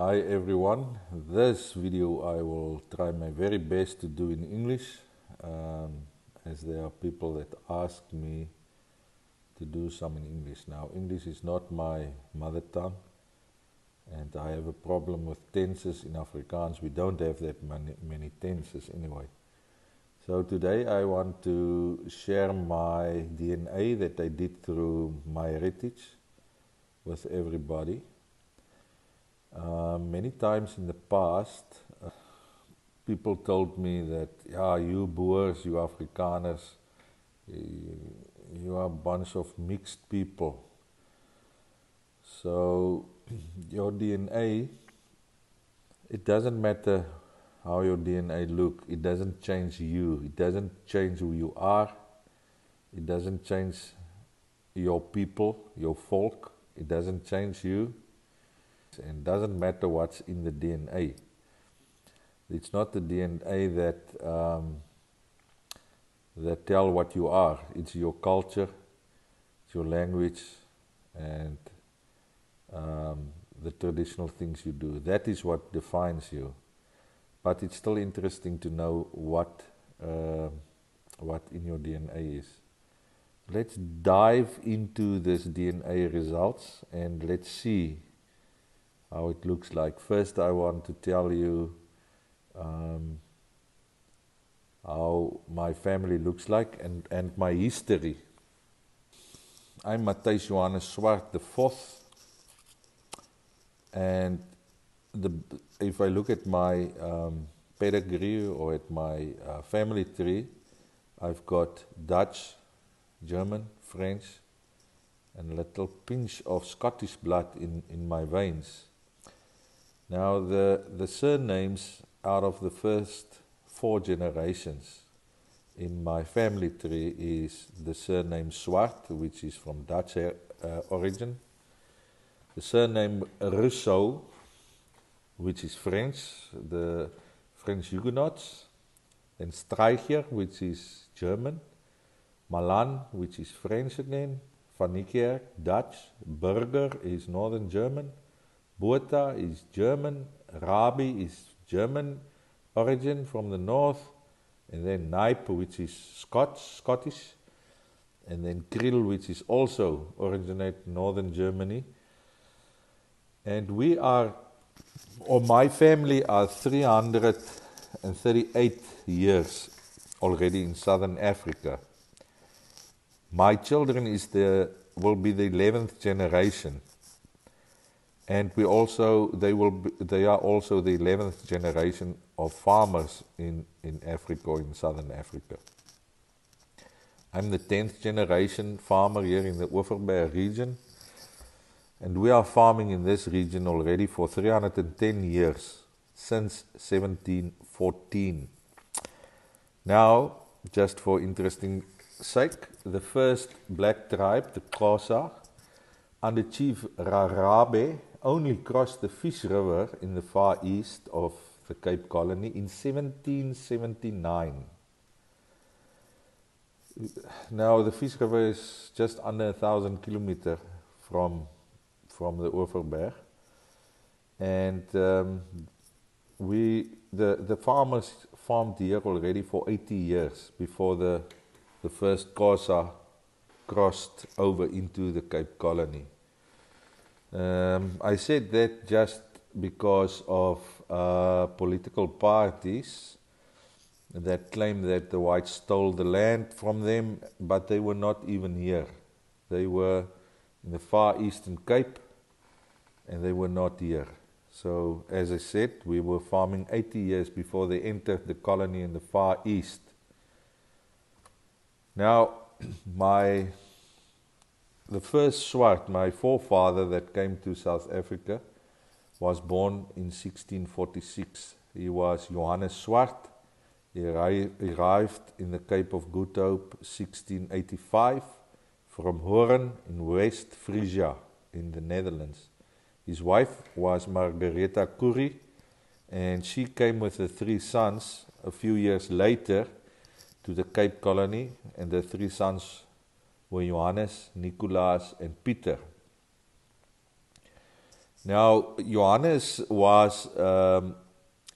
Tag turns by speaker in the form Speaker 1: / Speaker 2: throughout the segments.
Speaker 1: Hi everyone. This video I will try my very best to do in English um, as there are people that ask me to do some in English. Now, English is not my mother tongue and I have a problem with tenses in Afrikaans. We don't have that many, many tenses anyway. So today I want to share my DNA that I did through my heritage with everybody. Many times in the past, uh, people told me that, yeah, you Boers, you Afrikaners, you, you are a bunch of mixed people. So, your DNA, it doesn't matter how your DNA look. It doesn't change you. It doesn't change who you are. It doesn't change your people, your folk. It doesn't change you and doesn't matter what's in the DNA. It's not the DNA that um, that tell what you are. It's your culture, it's your language, and um, the traditional things you do. That is what defines you. But it's still interesting to know what uh, what in your DNA is. Let's dive into this DNA results and let's see how it looks like. First, I want to tell you um, how my family looks like and, and my history. I'm Matthijs Johannes Swart, the fourth, and the, if I look at my um, pedigree or at my uh, family tree, I've got Dutch, German, French, and a little pinch of Scottish blood in, in my veins. Now, the, the surnames out of the first four generations in my family tree is the surname Swart, which is from Dutch uh, origin, the surname Rousseau, which is French, the French Huguenots, and Streicher, which is German, Malan, which is French again, Van Dutch, Burger is Northern German, Botha is German, Rabi is German origin from the north, and then Knipe, which is Scots, Scottish, and then Krill, which is also originate northern Germany. And we are, or my family are 338 years already in southern Africa. My children is the will be the 11th generation and we also they will be, they are also the 11th generation of farmers in in Africa in southern Africa. I'm the 10th generation farmer here in the Overberg region. And we are farming in this region already for 310 years since 1714 now just for interesting sake the first black tribe the Xhosa under chief Rarabe only crossed the Fish River in the far east of the Cape Colony in 1779. Now, the Fish River is just under a thousand kilometers from, from the Overberg. And um, we, the, the farmers farmed here already for 80 years before the, the first Xhosa crossed over into the Cape Colony. Um, I said that just because of uh, political parties that claim that the whites stole the land from them, but they were not even here. They were in the far eastern Cape and they were not here. So, as I said, we were farming 80 years before they entered the colony in the far east. Now, my the first Swart, my forefather that came to South Africa, was born in 1646. He was Johannes Swart. He arrived in the Cape of Good Hope 1685 from Hoorn in West Frisia in the Netherlands. His wife was Margaretha Courie, and she came with the three sons a few years later to the Cape Colony, and the three sons were Johannes, Nicolaas, and Peter. Now, Johannes was um,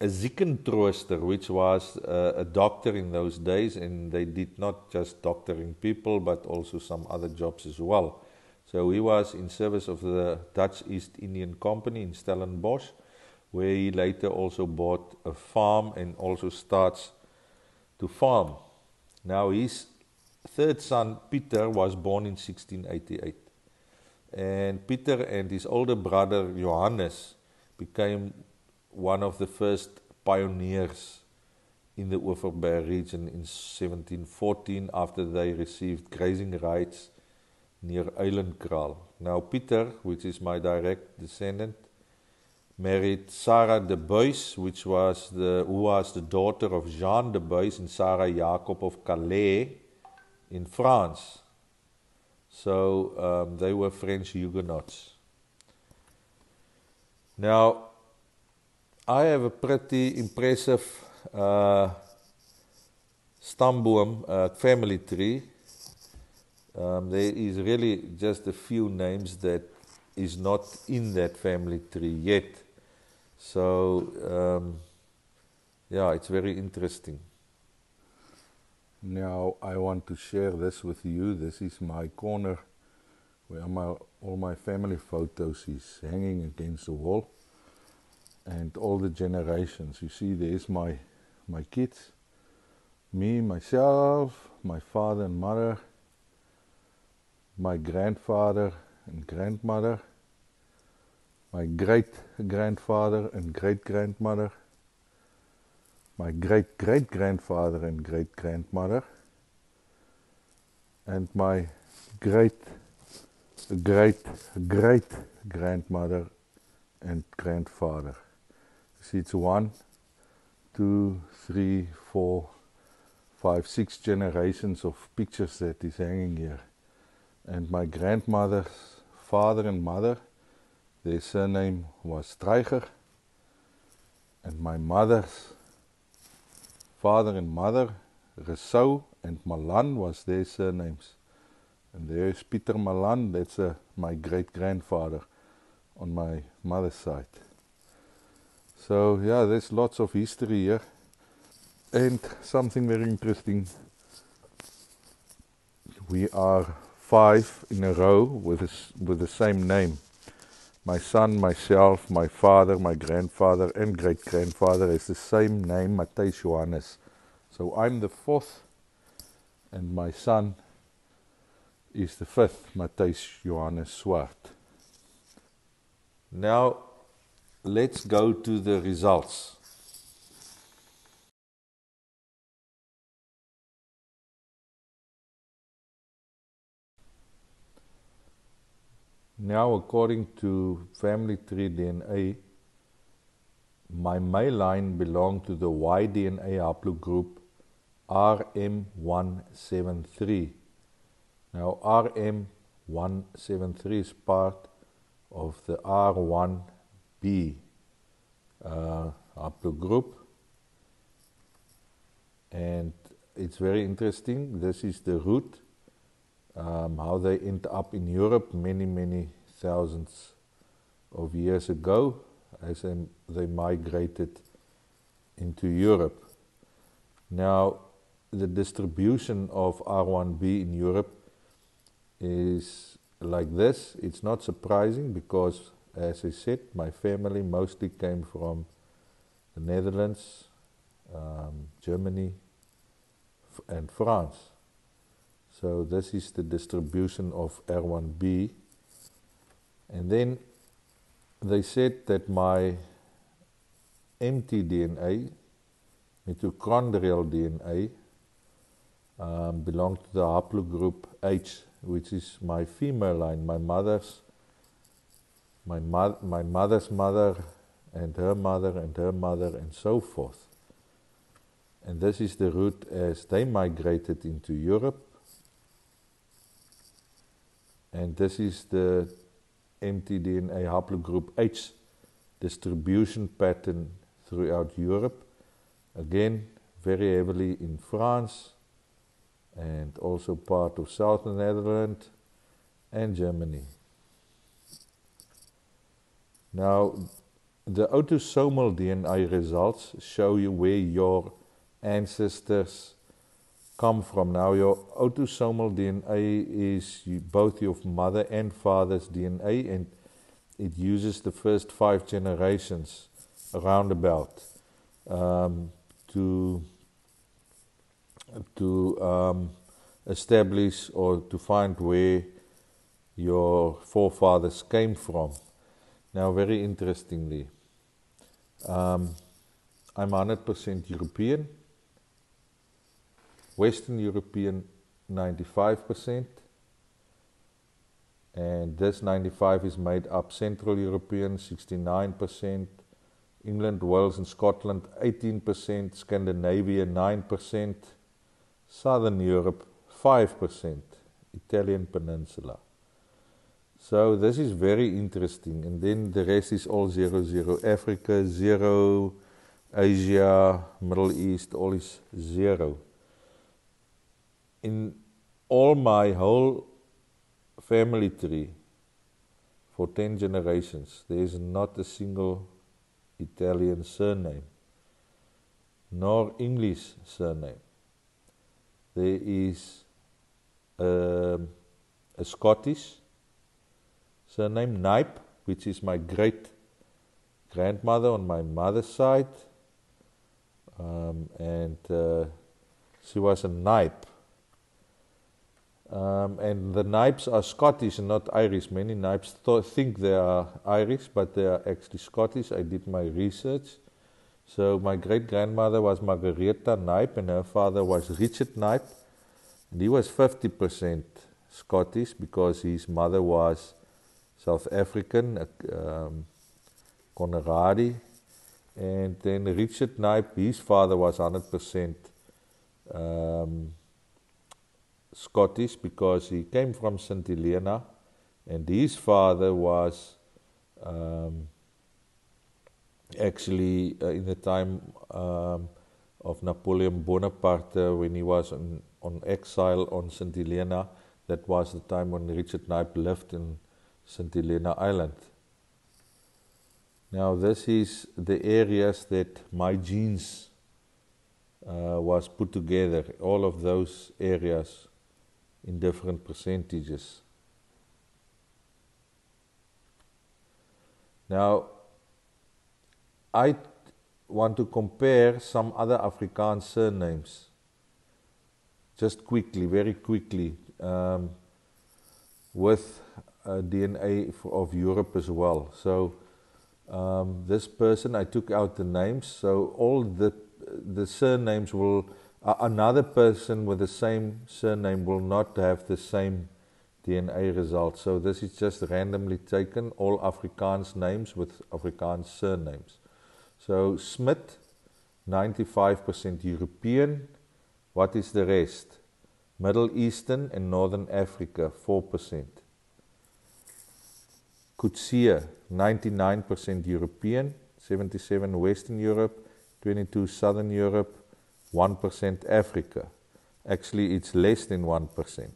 Speaker 1: a ziekentrooster, which was uh, a doctor in those days, and they did not just doctoring people, but also some other jobs as well. So he was in service of the Dutch East Indian Company in Stellenbosch, where he later also bought a farm and also starts to farm. Now, his third son, Peter, was born in 1688. And Peter and his older brother Johannes became one of the first pioneers in the Overberg region in 1714 after they received grazing rights near Eilandkraal. Now, Peter, which is my direct descendant, married Sarah de Buys, which was the, who was the daughter of Jean de Buys and Sarah Jacob of Calais in France. So um, they were French Huguenots. Now, I have a pretty impressive uh, stamboom uh, family tree. Um, there is really just a few names that is not in that family tree yet. So, um, yeah, it's very interesting.
Speaker 2: Now I want to share this with you. This is my corner where my, all my family photos is hanging against the wall and all the generations. You see there's my my kids, me, myself, my father and mother, my grandfather and grandmother, my great grandfather and great grandmother, my great great grandfather and great grandmother, and my great great great grandmother and grandfather. See, it's one, two, three, four, five, six generations of pictures that is hanging here. And my grandmother's father and mother, their surname was Streicher. And my mother's father and mother, Resau and Malan was their surnames. And there's Peter Malan, that's uh, my great grandfather on my mother's side. So, yeah, there's lots of history here. And something very interesting. We are five in a row with, a, with the same name. My son, myself, my father, my grandfather, and great grandfather has the same name, Matthijs Johannes. So I'm the fourth, and my son is the fifth, Matthijs Johannes Swart.
Speaker 1: Now, let's go to the results. Now, according to family tree DNA, my male line belonged to the Y-DNA haplogroup RM173. Now, RM173 is part of the R1b uh, haplogroup, and it's very interesting. This is the route um, how they end up in Europe many, many thousands of years ago as they, they migrated into Europe. Now, the distribution of R1b in Europe is like this. It's not surprising because, as I said, my family mostly came from the Netherlands, um, Germany, and France. So this is the distribution of R1b. And then they said that my mtDNA, mitochondrial DNA, um, belonged to the haplogroup H, which is my female line, my mother's, my, mo- my mother's mother, and her mother, and her mother, and so forth. And this is the route as they migrated into Europe and this is the mtDNA haplogroup H distribution pattern throughout Europe. Again, very heavily in France and also part of southern Netherlands and Germany. Now, the autosomal DNA results show you where your ancestors come from. Now, your autosomal DNA is both your mother and father's DNA, and it uses the first five generations around about um, to to um, establish or to find where your forefathers came from. Now, very interestingly, um, I'm 100% European, Western European 95%, and this 95 is made up Central European 69%, England, Wales, and Scotland 18%, Scandinavia 9%, Southern Europe 5%, Italian Peninsula. So this is very interesting. And then the rest is all zero, zero. Africa, zero. Asia, Middle East, all is zero. In all my whole family tree, for 10 generations, there is not a single Italian surname, nor English surname. There is a, um, a Scottish surname Knipe, which is my great grandmother on my mother's side. Um, and uh, she was a Knipe. Um, and the Knipes are Scottish and not Irish. Many Knipes th- think they are Irish, but they are actually Scottish. I did my research. So my great grandmother was Margaretha Knipe, and her father was Richard Knipe. And he was 50% Scottish because his mother was South African, um, Conradi. And then Richard Knipe, his father was 100% um, Scottish because he came from St. Helena, and his father was um, actually uh, in the time um, of Napoleon Bonaparte uh, when he was on, on exile on St. Helena. That was the time when Richard Knipe lived in St. Helena Island. Now, this is the areas that my genes uh, was put together, all of those areas in different percentages. Now, I want to compare some other Afrikaans surnames just quickly, very quickly, um, with uh, DNA of Europe as well. So um, this person, I took out the names. So all the the surnames will another person with the same surname will not have the same DNA result. So this is just randomly taken all Afrikaans names with Afrikaans surnames. So Smith, 95% European. What is the rest? Middle Eastern and Northern Africa, 4%. Coetzee, 99% European, 77 Western Europe, 22 Southern Europe, 1% Africa. Actually, it's less than 1%.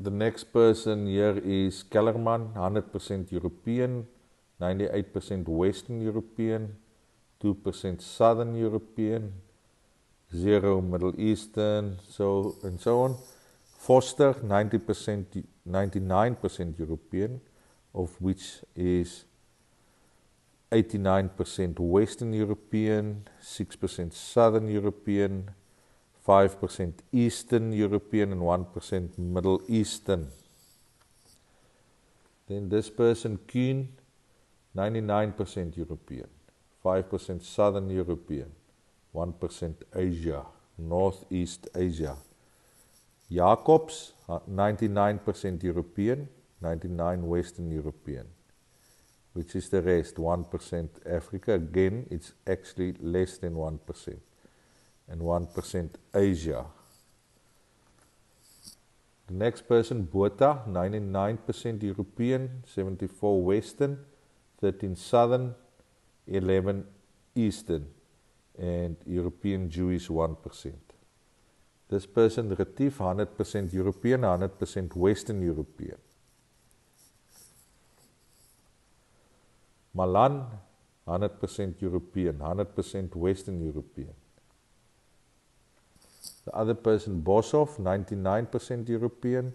Speaker 1: The next person here is Kellerman, 100% European, 98% Western European, 2% Southern European, 0 Middle Eastern, so and so on. Foster, 90%, 99% European, of which is 89% Western European, 6% Southern European, 5% Eastern European, and 1% Middle Eastern. Then this person, Kuhn, 99% European, 5% Southern European, 1% Asia, Northeast Asia. Jacobs, 99% European, 99 Western European which is the rest, 1% Africa. Again, it's actually less than 1%. And 1% Asia. The next person, Botha, 99% European, 74 Western, 13 Southern, 11 Eastern, and European Jewish 1%. This person, Retief, 100% European, 100% Western European. Malan, 100% European, 100% Western European. The other person, Bosov, 99% European.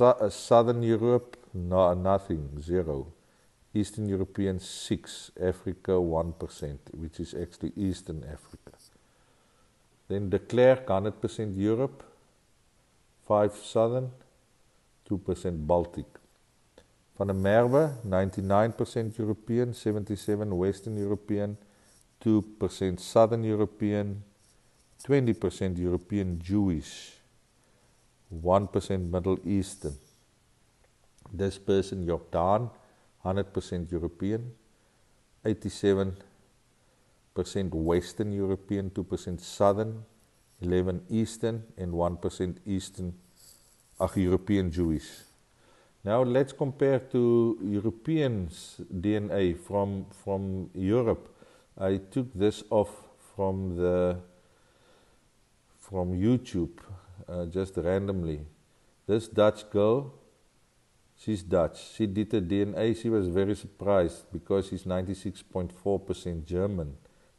Speaker 1: Uh, Southern Europe, no, nothing, zero. Eastern European, 6. Africa, 1%, which is actually Eastern Africa. Then de Klerk, 100% Europe, 5 Southern, 2% Baltic. Van der Merwe, 99% European, 77 Western European, 2% Southern European, 20% European Jewish, 1% Middle Eastern. This person, Jordan, 100% European, 87% Western European, 2% Southern, 11 Eastern, and 1% Eastern, ach, European Jewish. Now let's compare to Europeans' DNA from, from Europe. I took this off from the from YouTube uh, just randomly. This Dutch girl, she's Dutch. She did the DNA. She was very surprised because she's 96.4% German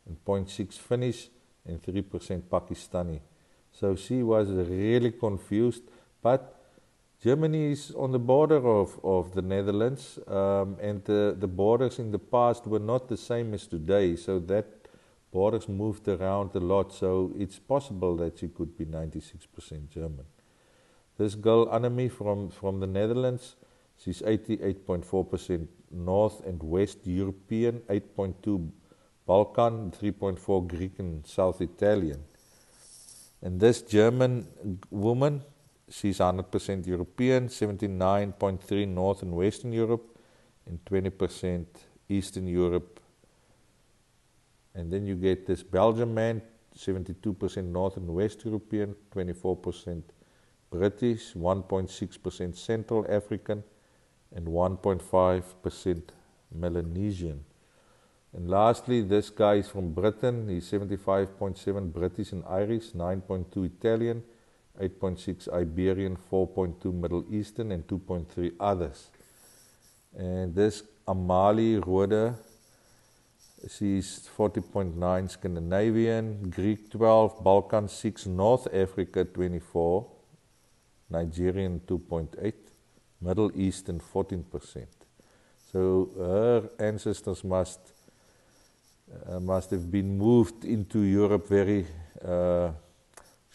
Speaker 1: and 0.6 Finnish and 3% Pakistani. So she was really confused. But Germany is on the border of, of the Netherlands, um, and the, the borders in the past were not the same as today. So that borders moved around a lot, so it's possible that she could be 96% German. This girl, Annemie from, from the Netherlands, she's 88.4% North and West European, 8.2 Balkan, 3.4 Greek and South Italian. And this German woman, she's 100% European, 79.3 North and Western Europe, and 20% Eastern Europe and then you get this Belgian man, 72% North and West European, 24% British, 1.6% Central African, and 1.5% Melanesian. And lastly, this guy is from Britain. He's 75.7 British and Irish, 9.2 Italian, 8.6 Iberian, 4.2 Middle Eastern, and 2.3 others. And this Amali Rode She's 40.9 Scandinavian, Greek 12, Balkan 6, North Africa 24, Nigerian 2.8, Middle Eastern 14%. So her ancestors must uh, must have been moved into Europe very uh,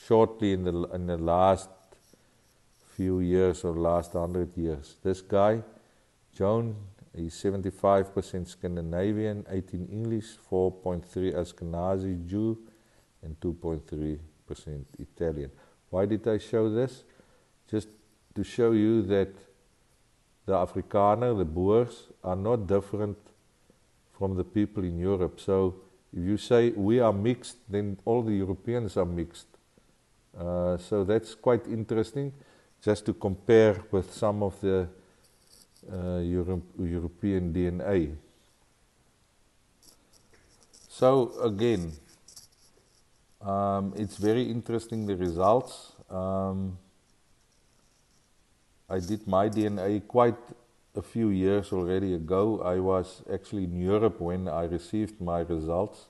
Speaker 1: shortly in the in the last few years or last hundred years. This guy, Joan He's 75% Scandinavian, 18 English, 4.3 Ashkenazi Jew, and 2.3% Italian. Why did I show this? Just to show you that the Afrikaner, the Boers, are not different from the people in Europe. So if you say we are mixed, then all the Europeans are mixed. Uh, so that's quite interesting, just to compare with some of the uh, Euro European DNA. So again, um, it's very interesting the results. Um, I did my DNA quite a few years already ago. I was actually in Europe when I received my results.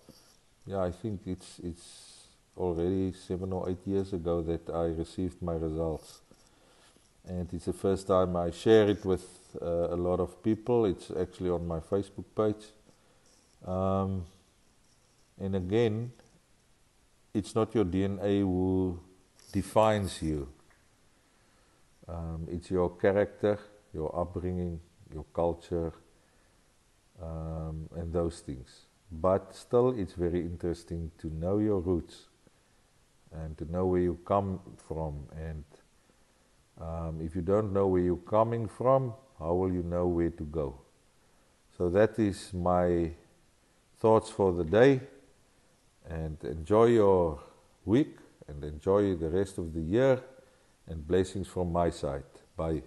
Speaker 1: Yeah, I think it's it's already seven or eight years ago that I received my results, and it's the first time I share it with uh, a lot of people. It's actually on my Facebook page. Um, and again, it's not your DNA who defines you. Um, it's your character, your upbringing, your culture, um, and those things. But still, it's very interesting to know your roots and to know where you come from. And um, if you don't know where you're coming from, how will you know where to go? So that is my thoughts for the day. And enjoy your week and enjoy the rest of the year. And blessings from my side. Bye.